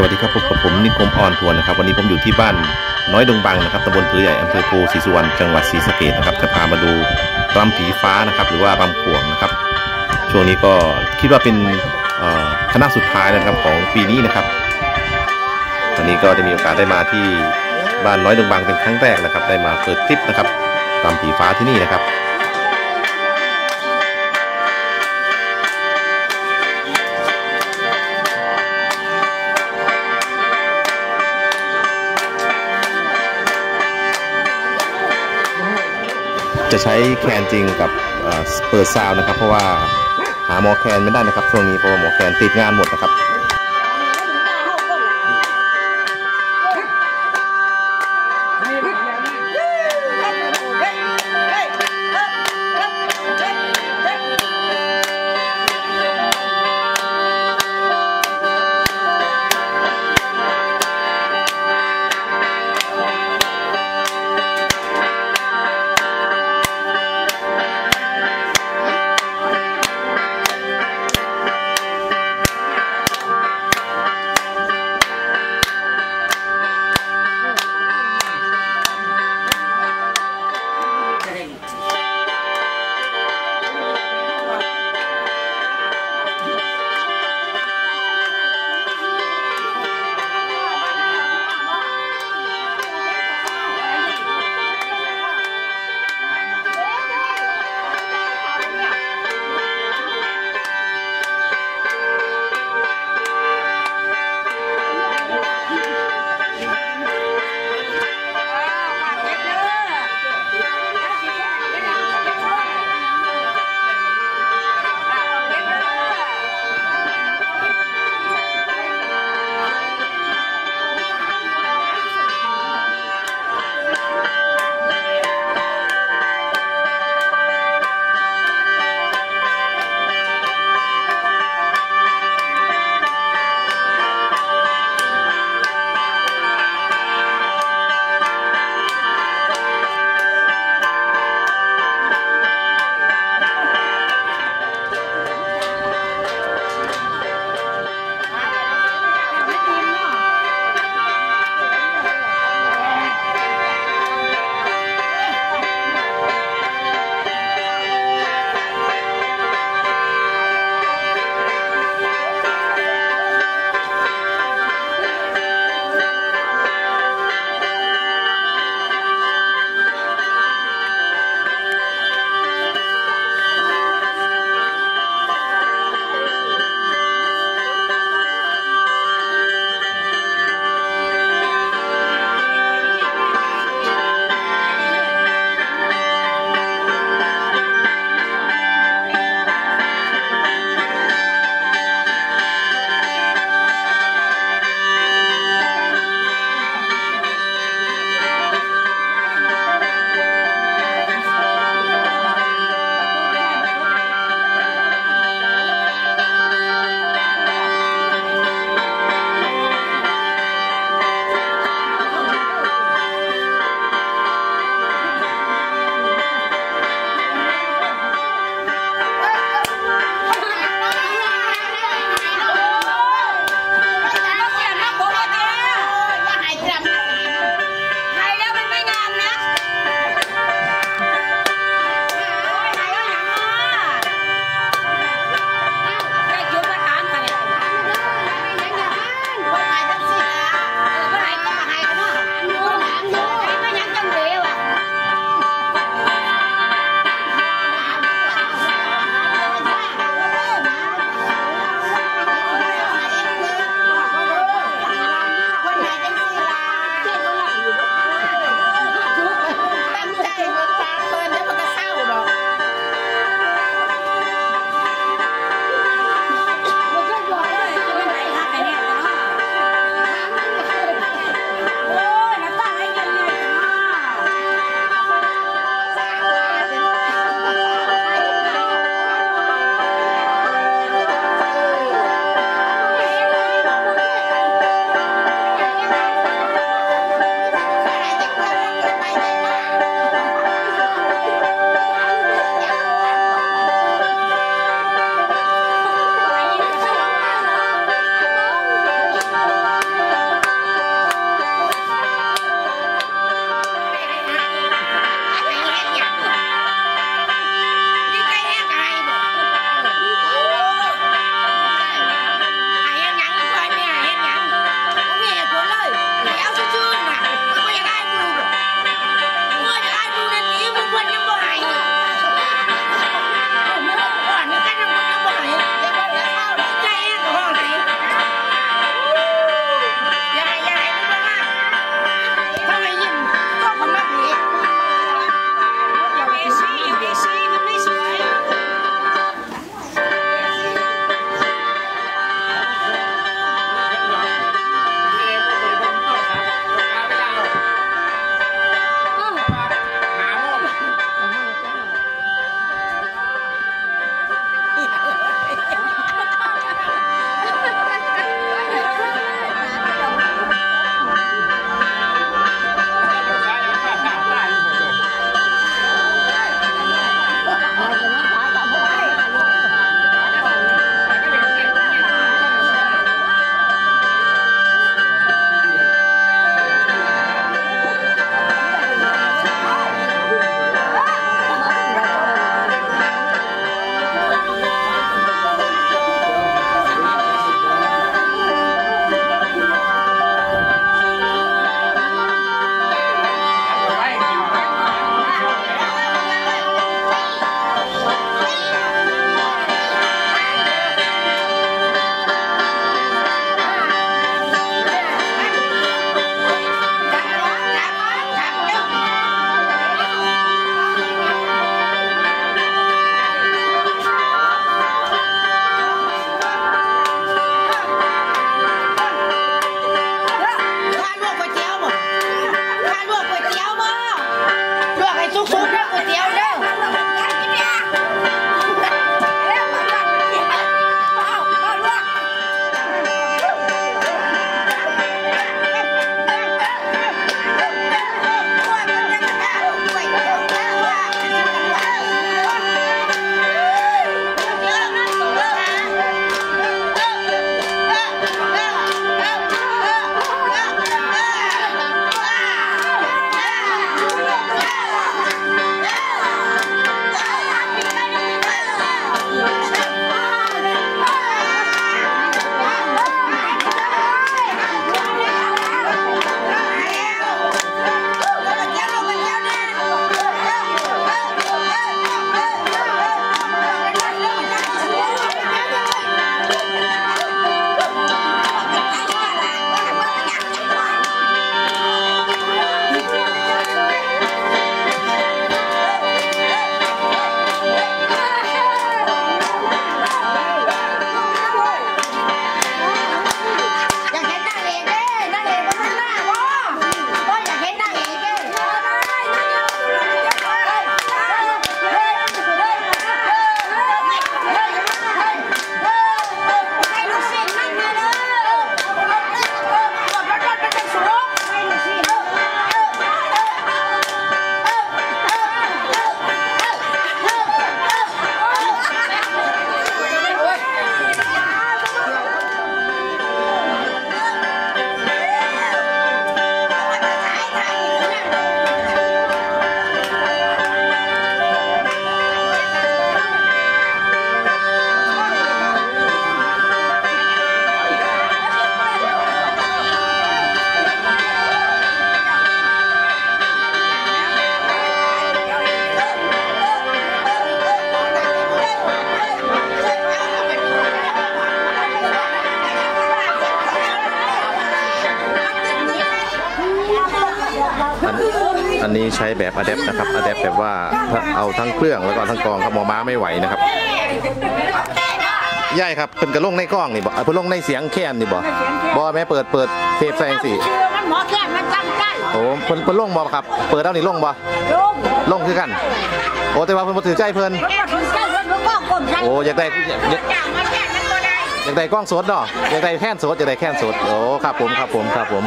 สวัสดีครับพบกับผมนิคมอ่อนทวร์นะครับ วันนี้ผมอยู่ที่บ้านน้อยดงบังนะครับตำบลผือใหญ่อำเภอโพศรีสุวรรณจังหวัดศรีสะเกษนะครับ จะพามาดูรำผีฟ้านะครับ หรือว่ารำขวงนะครับ ช่วงนี้ก็คิดว่าเป็นคณะสุดท้ายนะครับของปีนี้นะครับวันนี้ก็ได้มีโอกาสได้มาที่บ้านน้อยดงบังเป็นครั้งแรกนะครับ ได้มาเปิดคลิปนะครับรำผีฟ้าที่นี่นะครับ จะใช้แคนจริงกับเปิดซาวน์นะครับ เพราะว่าหาหมอแคนไม่ได้นะครับช่วงนี้เพราะว่าหมอแคนติดงานหมดนะครับ ใช้แบบอะแดปนะครับอะแดปแบบว่าเอาทั้งเครื่องแล้วก็ทั้งกองครับหมอม้าไม่ไหวนะครับย่ายครับเพิ่นกระลงในกล้องนี่บ่เพิ่นลงในเสียงแค้นนี่บ่บ่แม่เปิดเปิดเทปใส่จังซี่ชื่อมันหมอแค่มันตั้งใจโอ้เพิ่นเพิ่นลงบ่ครับ เปิดเอานี่ลงบ่ลุงลงคือกัน โอ้แต่ว่าเพิ่นบ่ถือใจเพิ่นมันมาถึงใจมันก็กดใจโอ้อยากได้อยากอย่างมันแค่มันก็ได้อยากได้กล้องสดเนาะอยากได้แค้นสดอยากได้แค้นสดโอ้ครับผมครับผมครับผม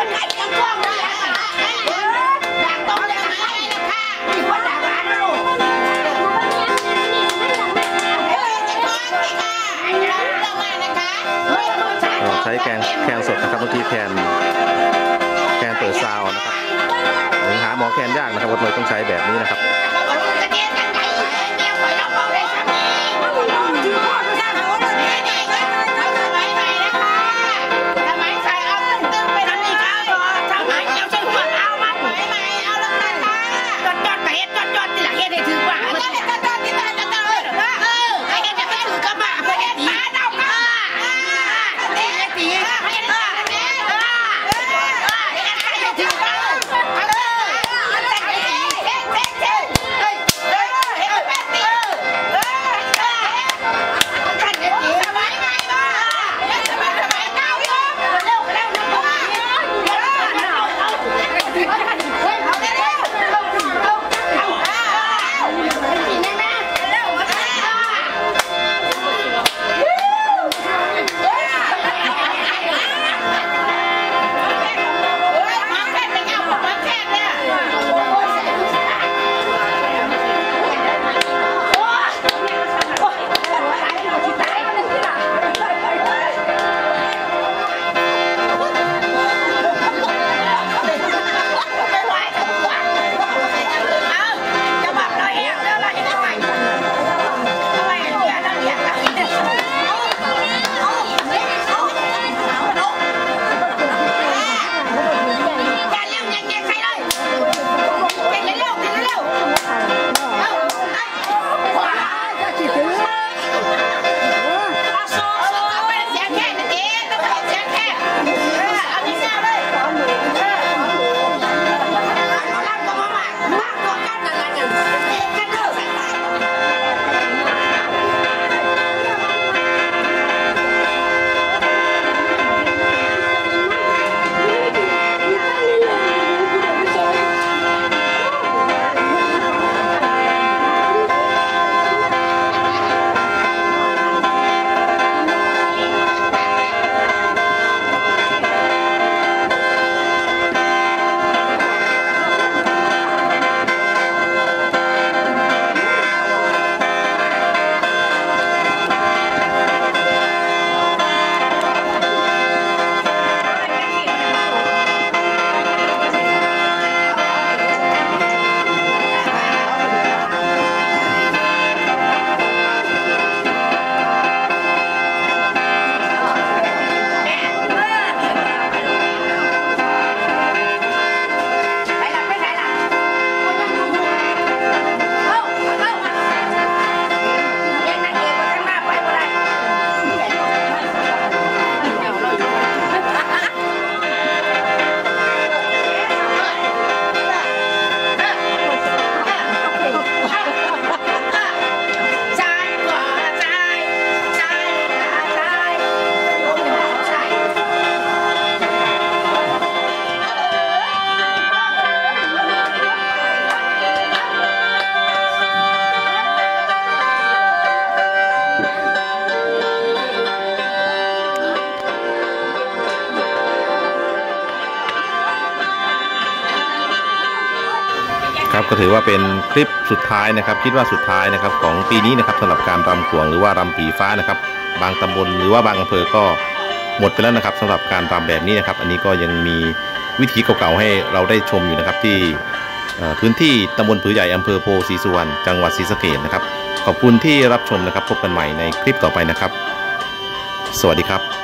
ใช้แกนแคนสดนะครับเมื่อกี้แคนแคนเปิดซาวนะครับหาหมอแคนยากนะครับว่าเลยต้องใช้แบบนี้นะครับ ครับก็ถือว่าเป็นคลิปสุดท้ายนะครับ คิดว่าสุดท้ายนะครับของปีนี้นะครับสำหรับการรำขวงหรือว่ารำผีฟ้านะครับ บางตำบลหรือว่าบางอำเภอก็หมดไปแล้วนะครับสำหรับการรำแบบนี้นะครับ อันนี้ก็ยังมีวิธีเก่าๆให้เราได้ชมอยู่นะครับที่พื้นที่ตำบลผือใหญ่อำเภอโพศรีสุวรรณจังหวัดศรีสะเกษนะครับ ขอบคุณที่รับชมนะครับพบกันใหม่ในคลิปต่อไปนะครับ สวัสดีครับ